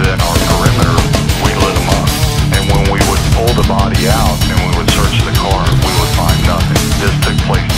within our perimeter, we lit them up. And when we would pull the body out and we would search the car, we would find nothing. This took place